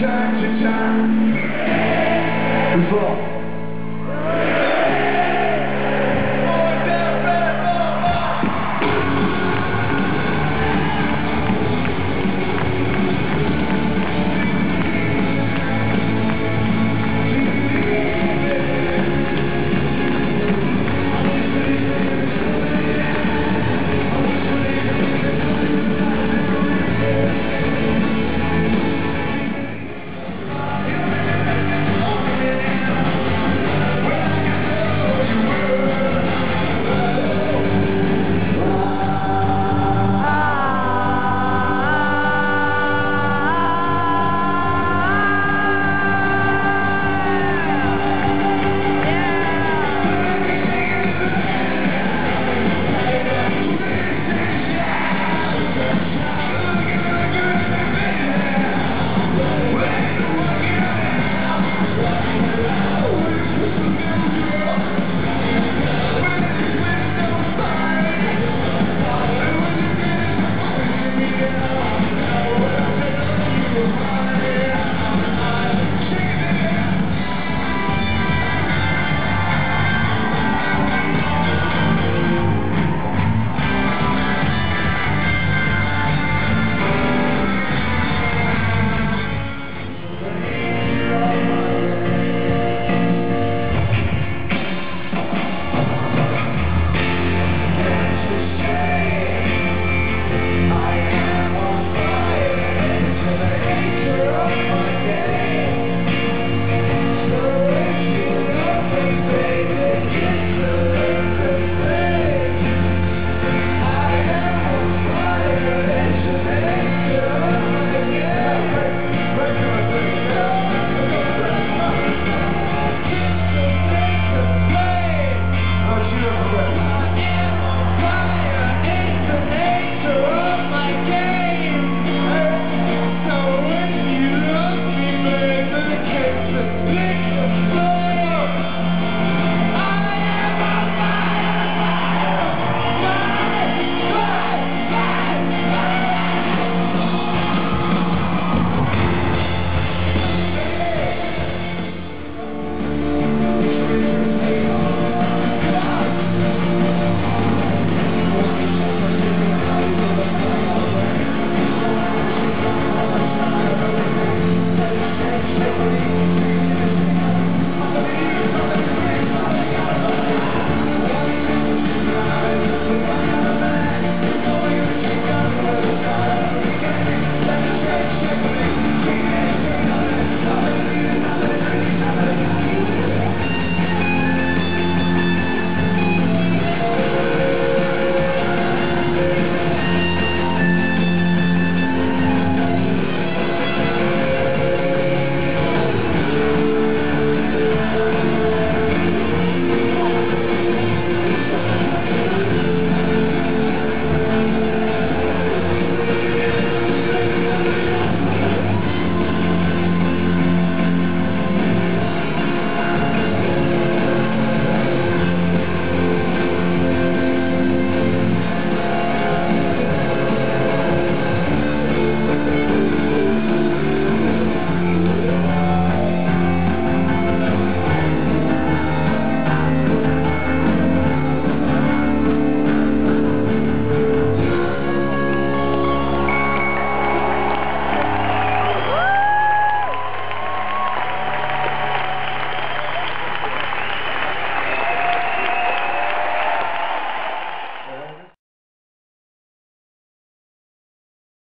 time to time before.